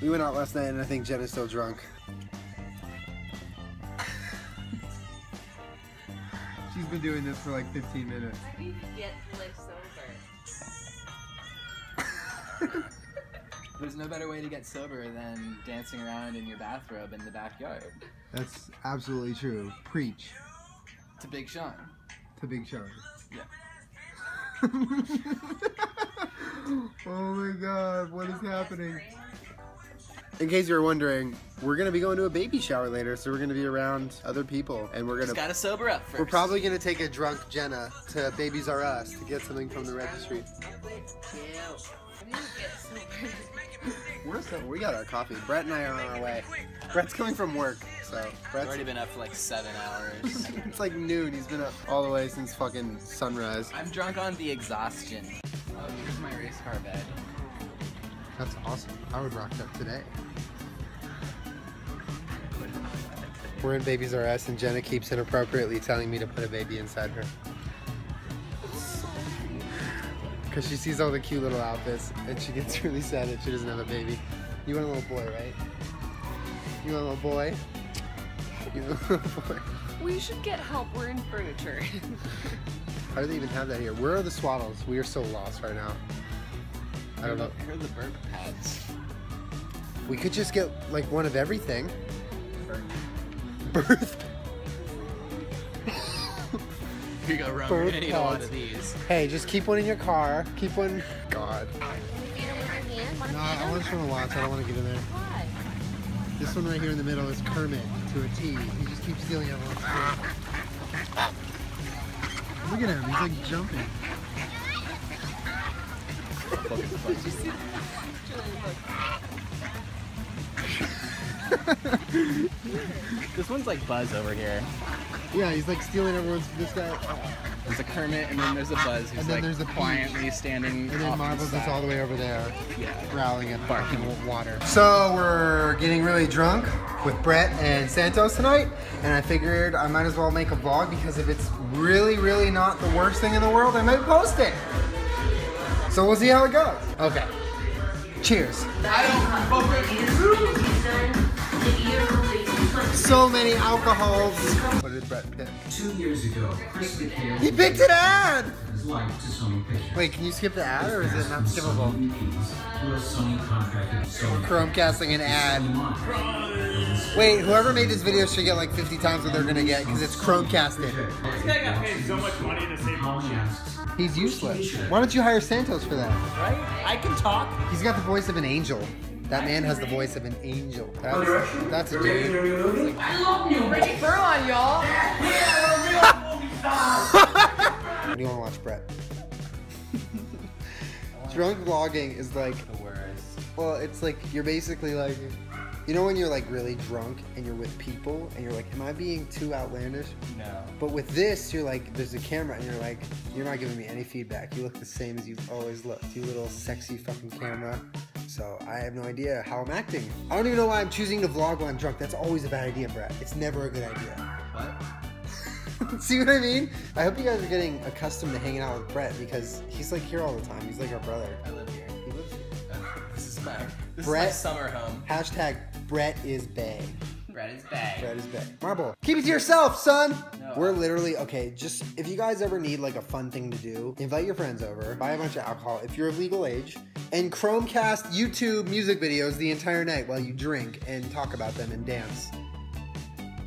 We went out last night and I think Jen is still drunk. She's been doing this for like 15 minutes. I need to get really sober. There's no better way to get sober than dancing around in your bathrobe in the backyard. That's absolutely true. Preach To Big Sean. to Big Sean. Yeah. oh my god, what is happening? In case you were wondering, we're gonna be going to a baby shower later, so we're gonna be around other people, and we're gonna gotta sober up first. we're probably gonna take a drunk Jenna to Babies R Us to get something from the registry. I need to get sober. We're so we got our coffee. Brett and I are on our way. Brett's coming from work, so Brett's already been up for like seven hours. it's like noon. He's been up all the way since fucking sunrise. I'm drunk on the exhaustion. Oh, here's my race car bed. That's awesome. I would rock that today. We're in Babies R Us, and Jenna keeps inappropriately telling me to put a baby inside her. Because she sees all the cute little outfits, and she gets really sad that she doesn't have a baby. You want a little boy, right? You want a little boy? You want a little boy? We should get help. We're in furniture. How do they even have that here? Where are the swaddles? We are so lost right now. I don't know. Here are the burp pads. We could just get like one of everything. Burp. Birth. Here you go, Rum. Burp You're gonna need a lot of these. Hey, just keep one in your car. Keep one. God. Feed him with your hand. Wanna No, feed I him? want to watch. I don't want to get in there. Why? This one right here in the middle is Kermit to a T. He just keeps stealing everyone's food. Look at him. He's like jumping. This one's like Buzz over here. Yeah, he's like stealing everyone's. This guy. There's a Kermit and then there's a Buzz who's And then like there's a Peach. quietly standing And then to Marbles the is all the way over there. Yeah. growling and barking with water. So we're getting really drunk with Brett and Santos tonight, and I figured I might as well make a vlog because if it's really, really not the worst thing in the world, I might post it. So we'll see how it goes. Okay. Cheers. So many alcohols. What did Brett pick? Two years ago, Chris McHale He picked an ad. his life to Sony Pictures. Wait, can you skip the ad or is it not skippable? Sony UPs, who is Sony Sony Chromecasting an ad. Wait, whoever made this video should get like 50 times what they're gonna get because it's Chromecasted. This guy got paid so much money to say Holly asks, He's useless. Why don't you hire Santos for that? Right? I can talk. He's got the voice of an angel. That man has the voice of an angel. That's, that's a dude. What do you want to watch, Brett? Drunk vlogging is like, The worst. well, it's like you're basically like, you know when you're like really drunk and you're with people and you're like, am I being too outlandish? No. But with this, you're like, there's a camera, and you're like, you're not giving me any feedback. You look the same as you've always looked. You little sexy fucking camera. So I have no idea how I'm acting. I don't even know why I'm choosing to vlog while I'm drunk. That's always a bad idea, Brett. It's never a good idea. What? See what I mean? I hope you guys are getting accustomed to hanging out with Brett because he's like here all the time. He's like our brother. I live here. He lives here. This is my this Brett- is my summer home. Hashtag Brett is bae. Brett is back. Brett is bae. Marble. Keep it to yourself, son. No. We're literally okay. Just if you guys ever need like a fun thing to do, invite your friends over, buy a bunch of alcohol if you're of legal age, and Chromecast YouTube music videos the entire night while you drink and talk about them and dance.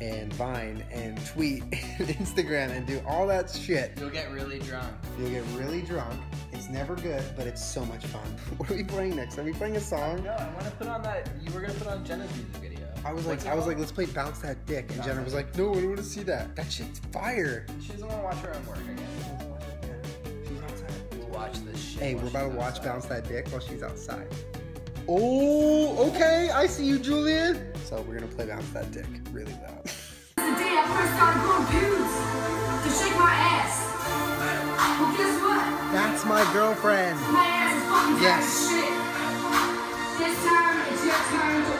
And Vine and tweet and Instagram and do all that shit. You'll get really drunk. You'll get really drunk. It's never good, but it's so much fun. What are we playing next? Are we playing a song? No, I want to put on that. You were gonna put on Jenna's music video. I was like, I was like, let's play Bounce That Dick, and Jenna was like, no, I don't want to see that. That shit's fire. She doesn't want to watch her own work again. She's outside. We'll watch this shit. Hey, while we're about to she's watch outside. Bounce That Dick while she's outside. Oh, okay. I see you, Julien. So we're gonna play Bounce That Dick really loud. The day I first started going pubes to shake my ass. Well, guess what? That's my girlfriend. My ass is fucking Yes. shit. This time it's your turn to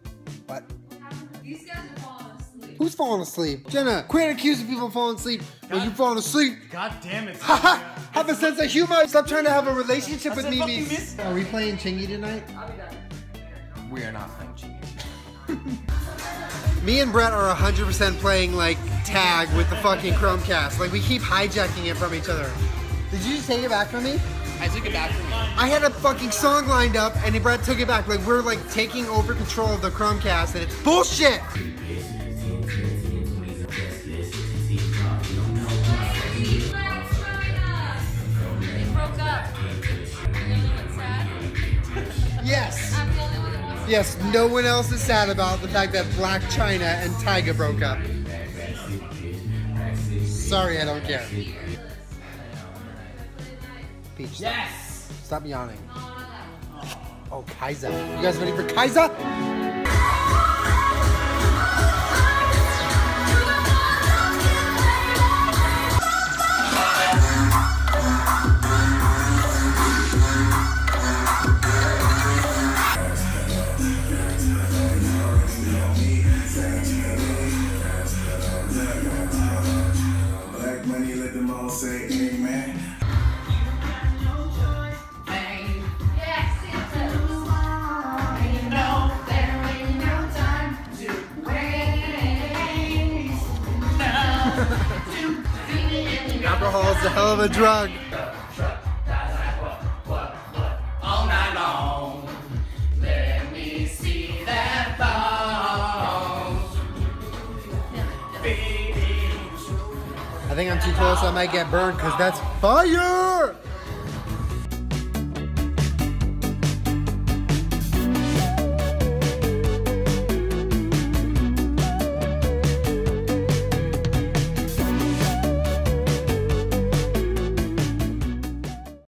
What? These guys are falling asleep. Who's falling asleep? Jenna, quit accusing people of falling asleep. When you falling asleep. God damn it. Haha! have a sense of humor. Stop trying to have a relationship with I said me. fucking Are we playing Chingy tonight? We are not playing cheese. Me and Brett are 100% playing like tag with the fucking Chromecast. Like we keep hijacking it from each other. Did you just take it back from me? I took it back from you. I had a fucking song lined up and Brett took it back. Like we're like taking over control of the Chromecast and it's bullshit. Yes. Yes, no one else is sad about the fact that Blac Chyna and Tyga broke up. Sorry, I don't care. Peach, stop, Yes! stop yawning. Oh, Kaiser. You guys ready for Kaiser? Black money, let say hell of a drug. All night long. Let me see that bone. Baby. I think I'm too close. I might get burned because that's fire.